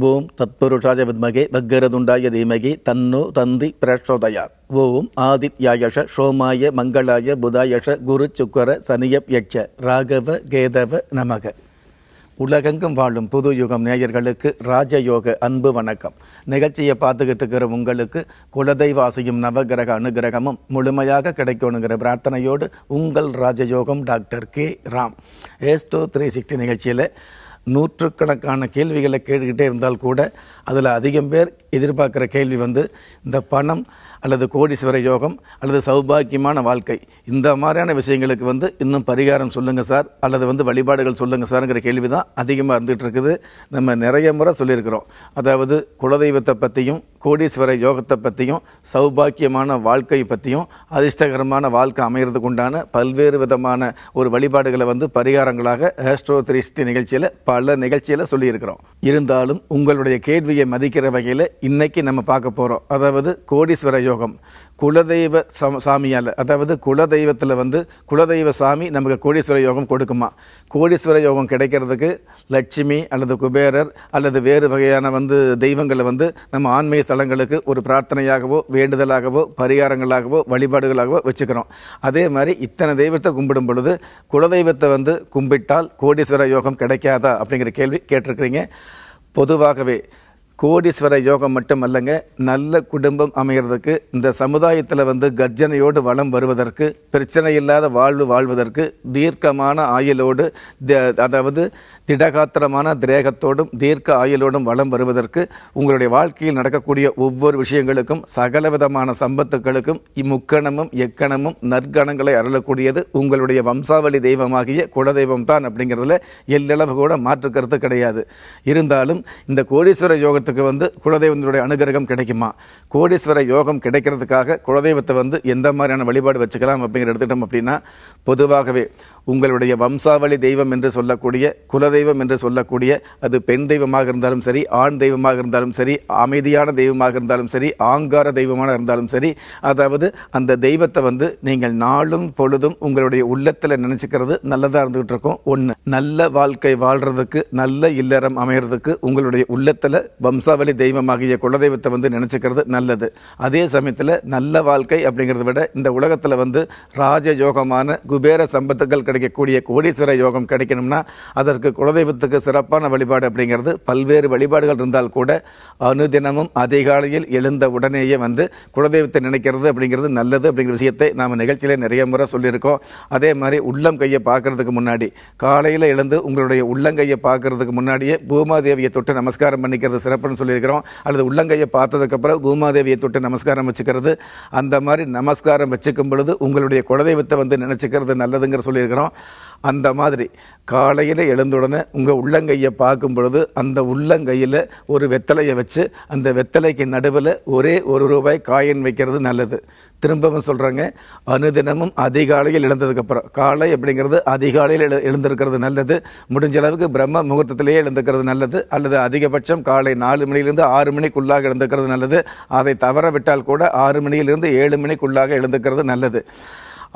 ஓம் தத்புருஷாய வித்மகே பக்கரதுண்டாய தீமகி தன்னோ தந்தி பிரச்சோதயாத் ஓம் ஆதித்யாயஷ சோமாய மங்களாய புதாயஷ குரு சுக்கர சனியப் யட்ச ராகவ கேதவ நமக. உலகெங்கும் வாழும் புது யுகம் நேயர்களுக்கு ராஜயோக அன்பு வணக்கம். நிகழ்ச்சியை பார்த்துக்கிட்டு இருக்கிற உங்களுக்கு குலதெய்வாசியும் நவகிரக அனுகிரகமும் முழுமையாக கிடைக்கணுங்கிற பிரார்த்தனையோடு உங்கள் Rajayogam doctor K Ram. Astro three sixty நிகழ்ச்சியில் நூற்றுக்கணக்கான கேள்விகளை கேட்டுக்கிட்டே இருந்தால் கூட அதில் அதிகம் பேர் எதிர்பார்க்குற கேள்வி வந்து இந்த பணம் அல்லது கோடீஸ்வர யோகம் அல்லது சௌபாக்கியமான வாழ்க்கை. இந்த மாதிரியான விஷயங்களுக்கு வந்து இன்னும் பரிகாரம் சொல்லுங்கள் சார். அல்லது வந்து வழிபாடுகள் சொல்லுங்கள் சார்ங்கிற கேள்வி தான் அதிகமாக இருந்துகிட்டு இருக்குது நம்ம நிறைய முறை சொல்லியிருக்கிறோம். அதாவது குலதெய்வத்தை பற்றியும் கோடீஸ்வர யோகத்தை பற்றியும் சௌபாக்கியமான வாழ்க்கை பற்றியும் அதிர்ஷ்டகரமான வாழ்க்கை அமைகிறதுக்கு உண்டான பல்வேறு விதமான ஒரு வழிபாடுகளை வந்து பரிகாரங்களாக ஹேஸ்ட்ரோ த்ரீஸ்டி நிகழ்ச்சியில் பல நிகழ்ச்சியில் சொல்லியிருக்கிறோம். இருந்தாலும் உங்களுடைய கேள்வியை மதிக்கிற வகையில் இன்றைக்கி நம்ம பார்க்க போகிறோம் அதாவது கோடீஸ்வர யோகம் குலதெய்வ சம சாமியால் அதாவது குலதெய்வத்தில் வந்து குலதெய்வ சாமி நமக்கு கோடீஸ்வர யோகம் கொடுக்குமா? கோடீஸ்வர யோகம் கிடைக்கிறதுக்கு லட்சுமி அல்லது குபேரர் அல்லது வேறு வகையான வந்து தெய்வங்களை வந்து நம்ம ஆன்மீக ஸ்தலங்களுக்கு ஒரு பிரார்த்தனையாகவோ வேண்டுதலாகவோ பரிகாரங்களாகவோ வழிபாடுகளாகவோ வச்சுக்கிறோம். அதே மாதிரி இத்தனை தெய்வத்தை கும்பிடும் பொழுது குலதெய்வத்தை வந்து கும்பிட்டால் கோடீஸ்வர யோகம் கிடைக்காதா அப்படிங்கிற கேள்வி கேட்டிருக்கிறீங்க. பொதுவாகவே கோடீஸ்வர யோகம் மட்டும் அல்லங்க நல்ல குடும்பம் அமைகிறதுக்கு இந்த சமுதாயத்தில் வந்து கர்ஜனையோடு வளம் வருவதற்கு பிரச்சனை இல்லாத வாழ்வு வாழ்வதற்கு தீர்க்கமான ஆயுளோடு த- அதாவது திடகாத்திரமான திரேகத்தோடும் தீர்க்க ஆயுளோடும் வளம் வருவதற்கு உங்களுடைய வாழ்க்கையில் நடக்கக்கூடிய ஒவ்வொரு விஷயங்களுக்கும் சகலவிதமான சம்பத்துக்களுக்கும் இம்முக்கணமும் எக்கணமும் நற்கணங்களை அருளக்கூடியது உங்களுடைய வம்சாவளி தெய்வமாகிய குலதெய்வம் தான் அப்படிங்கிறதுல எல்லளவு கூட மாற்று கருத்து கிடையாது. இருந்தாலும் இந்த கோடீஸ்வர யோகத்துக்கு வந்து குலதெய்வத்தினுடைய அனுகிரகம் கிடைக்குமா? கோடீஸ்வர யோகம் கிடைக்கிறதுக்காக குலதெய்வத்தை வந்து எந்த மாதிரியான வழிபாடு வச்சுக்கலாம் அப்படிங்கிற எடுத்துட்டோம் அப்படின்னா பொதுவாகவே உங்களுடைய வம்சாவளி தெய்வம் என்று சொல்லக்கூடிய குலதெய்வம் என்று சொல்லக்கூடிய அது பெண் தெய்வமாக இருந்தாலும் சரி ஆண் தெய்வமாக இருந்தாலும் சரி அமைதியான தெய்வமாக இருந்தாலும் சரி ஆங்கார தெய்வமாக இருந்தாலும் சரி அதாவது அந்த தெய்வத்தை வந்து நீங்கள் நாளும் பொழுதும் உங்களுடைய உள்ளத்தில் நினைச்சுக்கிறது நல்லதாக இருந்துகிட்டு இருக்கும் ஒன்று நல்ல வாழ்க்கை வாழ்கிறதுக்கு நல்ல இல்லறம் அமைகிறதுக்கு உங்களுடைய உள்ளத்தில் வம்சாவளி தெய்வமாகிய குலதெய்வத்தை வந்து நினைச்சுக்கிறது நல்லது. அதே சமயத்தில் நல்ல வாழ்க்கை அப்படிங்கிறத விட இந்த உலகத்தில் வந்து ராஜயோகமான குபேர சம்பத்துக்கள் கிடைக்கக்கூடிய கோடீஸ்வர யோகம் கிடைக்கணும்னா அதற்கு குலதெய்வத்துக்கு சிறப்பான வழிபாடு அப்படிங்கிறது பல்வேறு வழிபாடுகள் இருந்தால் கூட அனுதினமும் அதிகாலையில் எழுந்த உடனேயே வந்து குலதெய்வத்தை நினைக்கிறது அப்படிங்கிறது நல்லது அப்படிங்கிற விஷயத்தை நாம் நிகழ்ச்சியிலே நிறைய முறை சொல்லியிருக்கோம். அதே மாதிரி உள்ளம் கையை பார்க்கறதுக்கு முன்னாடி காலையில் எழுந்து உங்களுடைய உள்ளங்கையை பார்க்கறதுக்கு முன்னாடியே பூமாதேவியை தொட்டு நமஸ்காரம் பண்ணிக்கிறது சிறப்புன்னு சொல்லியிருக்கிறோம். அல்லது உள்ளங்கையை பார்த்ததுக்கப்புறம் பூமாதேவியை தொட்டு நமஸ்காரம் வச்சுக்கிறது. அந்த மாதிரி நமஸ்காரம் வச்சுக்கும் பொழுது உங்களுடைய குலதெய்வத்தை வந்து நினச்சிக்கிறது நல்லதுங்கிற சொல்லியிருக்கிறோம். அந்த மாதிரி காலையில் எழுந்துடனே உங்கள் உள்ளங்கையை பார்க்கும் பொழுது அந்த உள்ளங்கையில் ஒரு வெத்தலையை வச்சு அந்த வெத்தலைக்கு நடுவில் ஒரே ஒரு ரூபாய் காயின் வைக்கிறது நல்லது. திரும்பவும் சொல்கிறேங்க அனுதினமும் அதிகாலையில் எழுந்ததுக்கப்புறம் காலை அப்படிங்கிறது அதிகாலையில் எழு எழுந்திருக்கிறது நல்லது. முடிஞ்ச அளவுக்கு பிரம்ம முகூர்த்தத்திலேயே எழுந்துக்கிறது நல்லது. அல்லது அதிகபட்சம் காலை நாலு மணியிலிருந்து ஆறு மணிக்குள்ளாக எழுந்துக்கிறது நல்லது. அதை தவற விட்டால் கூட ஆறு மணியிலிருந்து ஏழு மணிக்குள்ளாக எழுந்துக்கிறது நல்லது.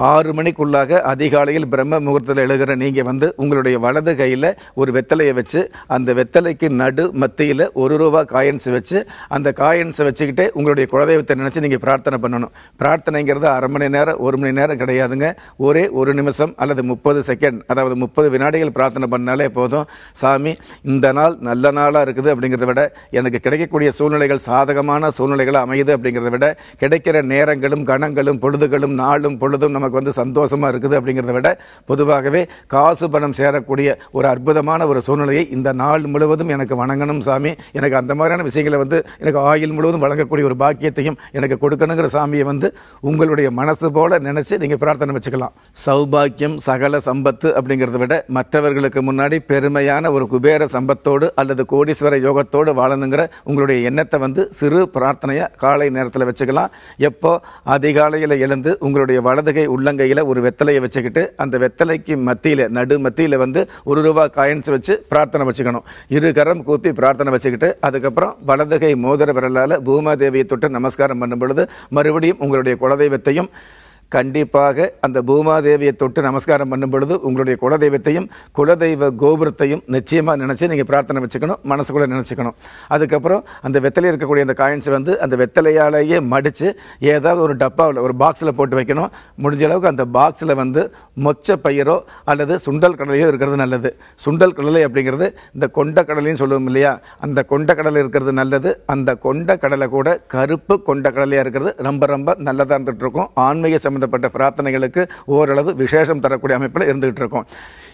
ஆறு மணிக்குள்ளாக அதிகாலையில் பிரம்ம முகூர்த்தத்தில் எழுகிற நீங்கள் வந்து உங்களுடைய வலது கையில் ஒரு வெத்தலையை வச்சு அந்த வெத்தலைக்கு நடு மத்தியில் ஒரு ரூபா காயின்ஸ் வச்சு அந்த காயின்ஸை வச்சுக்கிட்டே உங்களுடைய குலதெய்வத்தை நினச்சி நீங்கள் பிரார்த்தனை பண்ணணும். பிரார்த்தனைங்கிறது அரை மணி நேரம் ஒரு மணி நேரம் கிடையாதுங்க. ஒரே ஒரு நிமிஷம் அல்லது முப்பது செகண்ட் அதாவது முப்பது வினாடிகள் பிரார்த்தனை பண்ணாலே போதும். சாமி இந்த நாள் நல்ல நாளாக இருக்குது அப்படிங்கிறத விட எனக்கு கிடைக்கக்கூடிய சூழ்நிலைகள் சாதகமான சூழ்நிலைகள் அமையுது அப்படிங்கிறத விட கிடைக்கிற நேரங்களும் கணங்களும் பொழுதுகளும் நாளும் பொழுதும் நமக்கு வந்து சந்தோஷமாக இருக்குது அப்படிங்கிறத விட பொதுவாகவே காசு பணம் சேரக்கூடிய ஒரு அற்புதமான ஒரு சூழ்நிலையை இந்த நாள் முழுவதும் எனக்கு வணங்கணும் சாமி. எனக்கு அந்த மாதிரியான விஷயங்களை வந்து எனக்கு ஆயுள் முழுவதும் வழங்கக்கூடிய ஒரு பாக்கியத்தையும் எனக்கு கொடுக்கணுங்கிற சாமியை வந்து உங்களுடைய மனசு போல நினச்சி நீங்கள் பிரார்த்தனை வச்சுக்கலாம். சௌபாக்கியம் சகல சம்பத்து அப்படிங்கிறத விட மற்றவர்களுக்கு முன்னாடி பெருமையான ஒரு குபேர சம்பத்தோடு அல்லது கோடீஸ்வர யோகத்தோடு வாழணுங்கிற உங்களுடைய எண்ணத்தை வந்து சிறு பிரார்த்தனையை காலை நேரத்தில் வச்சுக்கலாம். எப்போ அதிகாலையில் எழுந்து உங்களுடைய வலதுகை உள்ளங்கையில் ஒரு வெத்தலையை வச்சுக்கிட்டு அந்த வெத்தலைக்கு மத்தியில் நடு மத்தியில் வந்து ஒரு ரூபா காயின்ஸ் வச்சு பிரார்த்தனை வச்சுக்கணும். இரு கரம் கூப்பி பிரார்த்தனை வச்சுக்கிட்டு அதுக்கப்புறம் வலதுகை மோதிர விரலால் பூமாதேவியை தொட்டு நமஸ்காரம் பண்ணும் பொழுது மறுபடியும் உங்களுடைய குலதெய்வத்தையும் கண்டிப்பாக அந்த பூமாதேவியை தொட்டு நமஸ்காரம் பண்ணும் பொழுது உங்களுடைய குலதெய்வத்தையும் குலதெய்வ கோபுரத்தையும் நிச்சயமாக நினச்சி நீங்கள் பிரார்த்தனை வச்சுக்கணும் மனசுக்குள்ளே நினச்சிக்கணும். அதுக்கப்புறம் அந்த வெத்தலை இருக்கக்கூடிய அந்த காயின்ஸ் வந்து அந்த வெத்தலையாலேயே மடித்து ஏதாவது ஒரு டப்பாவில் ஒரு பாக்ஸில் போட்டு வைக்கணும். முடிஞ்ச அளவுக்கு அந்த பாக்ஸில் வந்து மொச்ச பயிரோ அல்லது சுண்டல் கடலையோ இருக்கிறது நல்லது. சுண்டல் கடலை அப்படிங்கிறது இந்த கொண்ட கடலையும் சொல்லுவோம் இல்லையா? அந்த கொண்ட கடலை இருக்கிறது நல்லது. அந்த கொண்ட கடலை கூட கருப்பு கொண்ட கடலையாக இருக்கிறது. ரொம்ப ரொம்ப நல்லதாக இருந்துகிட்டு ஆன்மீக ஆன்மீக சம்பந்தப்பட்ட பிரார்த்தனைகளுக்கு ஓரளவு விசேஷம் தரக்கூடிய அமைப்பில் இருந்துகிட்டு இருக்கும்.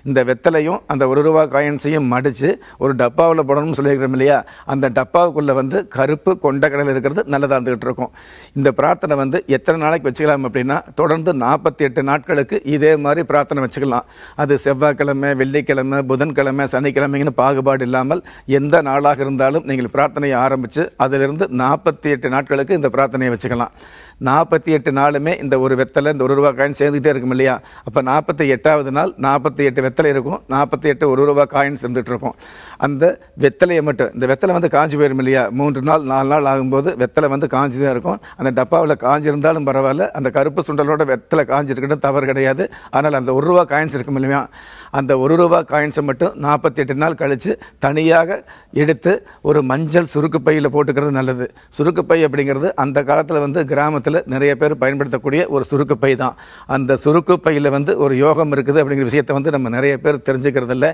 இந்த வெத்தலையும் அந்த ஒரு ரூபா காயின்ஸையும் மடித்து ஒரு டப்பாவில் போடணும்னு சொல்லியிருக்கிறோம் இல்லையா? அந்த டப்பாவுக்குள்ளே வந்து கருப்பு கொண்ட இருக்கிறது நல்லதாக இருந்துகிட்டு இருக்கும். இந்த பிரார்த்தனை வந்து எத்தனை நாளைக்கு வச்சுக்கலாம் அப்படின்னா தொடர்ந்து நாற்பத்தி எட்டு நாட்களுக்கு இதே மாதிரி பிரார்த்தனை வச்சுக்கலாம். அது செவ்வாய்க்கிழமை வெள்ளிக்கிழமை புதன்கிழமை சனிக்கிழமைங்கன்னு பாகுபாடு இல்லாமல் எந்த நாளாக இருந்தாலும் நீங்கள் பிரார்த்தனையை ஆரம்பித்து அதிலிருந்து நாற்பத்தி எட்டு நாட்களுக்கு இந்த பிரார்த்தனையை வச்சுக்கலாம். நாற்பத்தி எட்டு நாளுமே இந்த ஒரு வெத்தலை இந்த ஒரு ரூபா காயின் சேர்ந்துக்கிட்டே இருக்கும் இல்லையா? அப்போ நாற்பத்தி எட்டாவது நாள் நாற்பத்தி எட்டு வெத்தலை இருக்கும். நாற்பத்தி எட்டு ஒரு ரூபா காயின் சேர்ந்துட்டு இருக்கும். அந்த வெத்தலையை மட்டும் இந்த வெத்தலை வந்து காஞ்சி போயிடும் இல்லையா? மூன்று நாள் நாலு நாள் ஆகும்போது வெத்தலை வந்து காஞ்சி தான் இருக்கும். அந்த டப்பாவில் காஞ்சி இருந்தாலும் பரவாயில்ல. அந்த கருப்பு சுண்டலோட வெத்தலை காஞ்சிருக்கட்டும் தவறு கிடையாது. ஆனால் அந்த ஒரு ரூபா காயின்ஸ் இருக்கும் இல்லையா? அந்த ஒரு ரூபா காயின்ஸை மட்டும் நாற்பத்தி எட்டு நாள் கழித்து தனியாக எடுத்து ஒரு மஞ்சள் சுருக்கு பையில் போட்டுக்கிறது நல்லது. சுருக்கு பை அப்படிங்கிறது அந்த காலத்தில் வந்து கிராமத்தில் நிறைய பேர் பயன்படுத்தக்கூடிய ஒரு சுருக்குப்பை தான். அந்த சுருக்கு பையில் வந்து ஒரு யோகம் இருக்குது அப்படிங்கிற விஷயத்தை வந்து நம்ம நிறைய பேர் தெரிஞ்சுக்கிறது இல்லை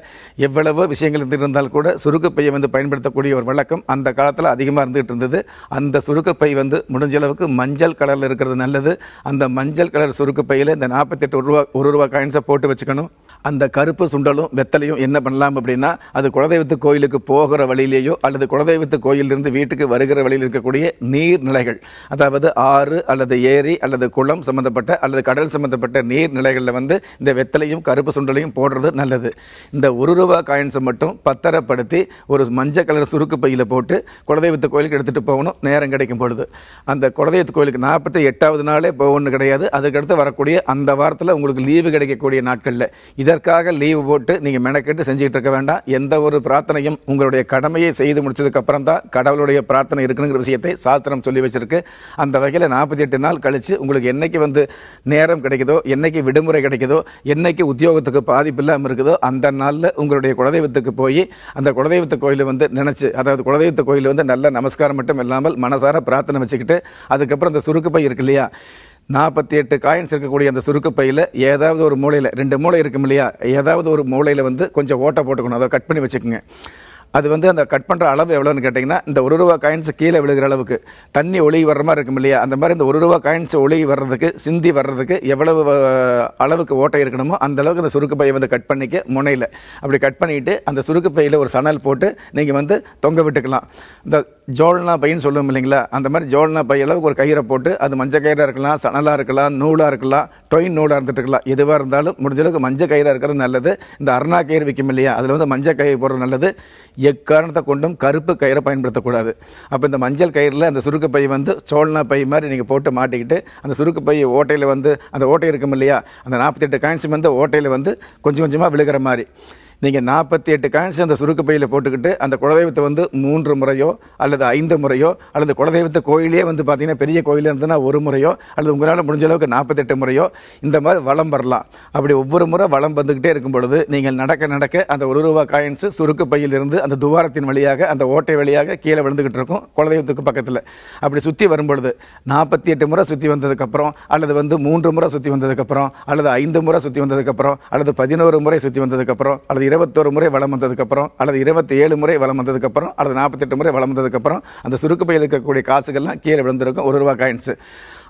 எவ்வளவோ விஷயங்கள் இருந்துட்டு இருந்தால் கூட சுருக்குப்பையை வந்து பயன்படுத்தக்கூடிய ஒரு வழக்கம் அந்த காலத்தில் அதிகமாக இருந்துகிட்டு இருந்தது. அந்த சுருக்குப்பை வந்து முடிஞ்ச அளவுக்கு மஞ்சள் கலரில் இருக்கிறது நல்லது. அந்த மஞ்சள் கலர் சுருக்குப்பையில் இந்த நாற்பத்தெட்டு ஒரு ரூபா ஒரு ரூபா காயின்ஸை போட்டு வச்சுக்கணும். அந்த கருப்பு சுண்டலும் வெத்தலையும் என்ன பண்ணலாம் அப்படின்னா அது குலதெய்வத்து கோயிலுக்கு போகிற வழியிலேயோ அல்லது குலதெய்வத்து கோயிலிருந்து வீட்டுக்கு வருகிற வழியில் இருக்கக்கூடிய நீர்நிலைகள். அதாவது ஆறு அல்லது ஏரி அல்லது குளம் சம்பந்தப்பட்ட அல்லது கடல் சம்பந்தப்பட்ட நீர்நிலைகளில் வந்து இந்த வெத்தலையும் கருப்பு சுண்டலையும் போடுறது நல்லது. இந்த ஒரு ரூபா காயின்ஸை மட்டும் பத்தரப்படுத்தி ஒரு மஞ்சள் கலர் சுருக்கு பையில் போட்டு குலதெய்வத்து கோயிலுக்கு எடுத்துகிட்டு போகணும். நேரம் கிடைக்கும் பொழுது. அந்த குலதெய்வத்து கோயிலுக்கு நாற்பத்தி எட்டாவது நாளே போகணும்னு கிடையாது. அதுக்கடுத்து வரக்கூடிய அந்த வாரத்தில் உங்களுக்கு லீவு கிடைக்கக்கூடிய நாட்களில். இதற்காக லீவு போட்டு நீங்கள் மெனக்கெட்டு செஞ்சுக்கிட்டு இருக்க வேண்டாம். எந்த ஒரு பிரார்த்தனையும் உங்களுடைய கடமையை செய்து முடிச்சதுக்கப்புறம் தான் கடவுளுடைய பிரார்த்தனை இருக்குங்கிற விஷயத்தை சாஸ்திரம் சொல்லி வச்சிருக்கு. அந்த வகையில் நாற்பத்தி எட்டு நாள் கழித்து உங்களுக்கு என்னைக்கு வந்து நேரம் கிடைக்குதோ என்னைக்கு விடுமுறை கிடைக்குதோ என்றைக்கு உத்தியோகத்துக்கு பாதிப்பு இல்லாமல் இருக்குதோ அந்த நாளில் உங்களுடைய குலதெய்வத்துக்கு போய் அந்த குலதெய்வத்து கோயிலை வந்து நினச்சி அதாவது குலதெய்வத்து கோயில் வந்து நல்ல நமஸ்காரம் மட்டும் இல்லாமல் மனசார பிரார்த்தனை வச்சுக்கிட்டு அதுக்கப்புறம் அந்த சுருக்கு பை இருக்கு இல்லையா? நாற்பத்தி எட்டு காயின்ஸ் இருக்கக்கூடிய அந்த சுருக்கு பையில் ஏதாவது ஒரு மூலையில் ரெண்டு மூளை இருக்கும் இல்லையா? ஏதாவது ஒரு மூலையில் வந்து கொஞ்சம் ஓட்டை போட்டுக்கணும். அதை கட் பண்ணி வச்சுக்கோங்க. அது வந்து அந்த கட் பண்ணுற அளவு எவ்வளோன்னு கேட்டிங்கன்னா இந்த ஒரு ரூபா காயின்ஸ் கீழே விழுகிற அளவுக்கு தண்ணி ஒளி வர்ற மாதிரி இருக்கும் இல்லையா? அந்த மாதிரி இந்த ஒரு ரூபா காயின்ஸ் ஒளி வர்றதுக்கு சிந்தி வர்றதுக்கு எவ்வளவு அளவுக்கு ஓட்டை இருக்கணுமோ அந்த அளவுக்கு அந்த சுருக்கு பையை வந்து கட் பண்ணிக்க முனையில். அப்படி கட் பண்ணிட்டு அந்த சுருக்கு பையில் ஒரு சணல் போட்டு நீங்கள் வந்து தொங்க விட்டுக்கலாம். இந்த ஜோல்னா பைன்னு சொல்லுவோம் இல்லைங்களா? அந்த மாதிரி ஜோல்னா பை அளவுக்கு ஒரு கயிறை போட்டு அது மஞ்சள் கயிறாக இருக்கலாம் சணலாக இருக்கலாம் நூலாக இருக்கலாம் டொயின் நூலாக இருந்துட்டு இருக்கலாம். எதுவாக இருந்தாலும் முடிஞ்சளவுக்கு மஞ்சள் கயிறாக இருக்கிறது நல்லது. இந்த அருணா கயிறு விற்கும் இல்லையா? அதில் வந்து மஞ்சள் கயிறு போடுறது நல்லது. எக்காரணத்தை கொண்டும் கருப்பு கயிறை பயன்படுத்தக்கூடாது. அப்போ இந்த மஞ்சள் கயிறில் அந்த சுருக்கப்பை வந்து சோழனா பை மாதிரி நீங்கள் போட்டு மாட்டிக்கிட்டு அந்த சுருக்கப்பை ஓட்டையில் வந்து அந்த ஓட்டை இருக்கும் இல்லையா அந்த நாற்பத்தெட்டு காயின்ஸ் வந்து ஓட்டையில் வந்து கொஞ்சம் கொஞ்சமாக விழுகிற மாதிரி. நீங்கள் நாற்பத்தி எட்டு காயின்ஸ் அந்த சுருக்கு பையில் போட்டுக்கிட்டு அந்த குலதெய்வத்தை வந்து மூன்று முறையோ அல்லது ஐந்து முறையோ அல்லது குலதெய்வத்தை கோயிலே வந்து பார்த்தீங்கன்னா பெரிய கோயிலே இருந்ததுன்னா ஒரு முறையோ அல்லது உங்களால் முடிஞ்ச அளவுக்கு நாற்பத்தெட்டு முறையோ இந்த மாதிரி வளம் வரலாம். அப்படி ஒவ்வொரு முறை வளம் வந்துக்கிட்டே இருக்கும் பொழுது நீங்கள் நடக்க நடக்க அந்த ஒரு ரூபா காயின்ஸ் சுருக்கு பையிலிருந்து அந்த துவாரத்தின் வழியாக அந்த ஓட்டை வழியாக கீழே விழுந்துக்கிட்டு இருக்கும் குலதெய்வத்துக்கு பக்கத்தில். அப்படி சுற்றி வரும்பொழுது நாற்பத்தி எட்டு முறை சுற்றி வந்ததுக்கப்புறம் அல்லது வந்து மூன்று முறை சுற்றி வந்ததுக்கப்புறம் அல்லது ஐந்து முறை சுற்றி வந்ததுக்கப்புறம் அல்லது பதினோரு முறை சுற்றி வந்ததுக்கப்புறம் அல்லது இருபத்தோரு முறை வளம் வந்ததுக்கப்புறம் அல்லது இருபத்தி ஏழு முறை வளம் வந்ததுக்கப்புறம் அல்லது நாற்பத்தெட்டு முறை வளம் வந்ததுக்கப்புறம் அந்த சுருக்கு பையில் இருக்கக்கூடிய காசுகள்லாம் கீழே விழுந்திருக்கும். ஒரு ரூபா காயின்ஸு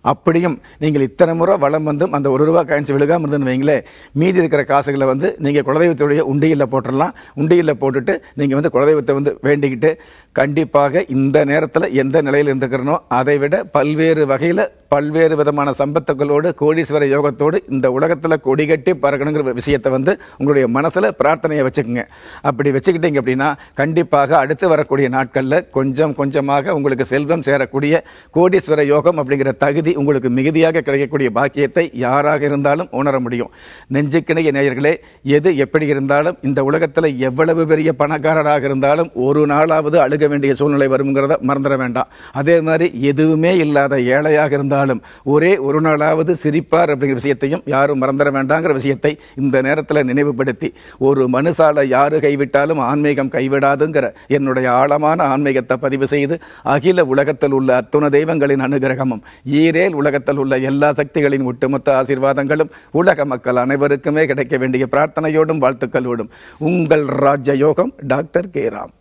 அப்படியும் நீங்கள் இத்தனை முறை வளம் வந்தும் அந்த ஒரு ரூபா காயின்ஸ் விழுகாமல் இருந்துன்னு வைங்களேன் மீதி இருக்கிற காசுகளை வந்து நீங்கள் குலதெய்வத்துடைய உண்டியில் போட்டுடலாம். உண்டியில் போட்டுட்டு நீங்கள் வந்து குலதெய்வத்தை வந்து வேண்டிக்கிட்டு கண்டிப்பாக இந்த நேரத்தில் எந்த நிலையில் இருந்துக்கிறனோ அதை விட பல்வேறு வகையில் பல்வேறு விதமான சம்பத்துக்களோடு கோடீஸ்வர யோகத்தோடு இந்த உலகத்தில் கொடிகட்டி பறக்கணுங்கிற விஷயத்தை வந்து உங்களுடைய மனசில் பிரார்த்தனையை வச்சுக்கோங்க. அப்படி வச்சுக்கிட்டீங்க அப்படின்னா கண்டிப்பாக அடுத்து வரக்கூடிய நாட்களில் கொஞ்சம் கொஞ்சமாக உங்களுக்கு செல்வம் சேரக்கூடிய கோடீஸ்வர யோகம் அப்படிங்கிற தகுதி உங்களுக்கு மிகுதியாக கிடைக்கக்கூடிய பாக்கியத்தை யாராக இருந்தாலும் உணர முடியும். நெஞ்சுக்கிணைய நேயர்களே எது எப்படி இருந்தாலும் இந்த உலகத்தில் எவ்வளவு பெரிய பணக்காரராக இருந்தாலும் ஒரு நாளாவது அழுக வேண்டிய சூழ்நிலை வருங்கிறத மறந்துட வேண்டாம். அதே மாதிரி எதுவுமே இல்லாத ஏழையாக இருந்தாலும் ஒரே ஒரு நாளாவது சிரிப்பார் அப்படிங்கிற விஷயத்தையும் யாரும் மறந்துட வேண்டாங்கிற விஷயத்தை இந்த நேரத்தில் நினைவுபடுத்தி ஒரு மனுஷால யாரு கைவிட்டாலும் ஆன்மீகம் கைவிடாதுங்கிற என்னுடைய ஆழமான ஆன்மீகத்தை பதிவு செய்து அகில உலகத்தில் உள்ள அத்துண தெய்வங்களின் அனுகிரகமும் மேல் உலகத்தில் உள்ள எல்லா சக்திகளின் ஒட்டுமொத்த ஆசீர்வாதங்களும் உலக மக்கள் அனைவருக்குமே கிடைக்க வேண்டிய பிரார்த்தனையோடும் வாழ்த்துக்களோடும். உங்கள் ராஜயோகம் டாக்டர் கே. ராம்.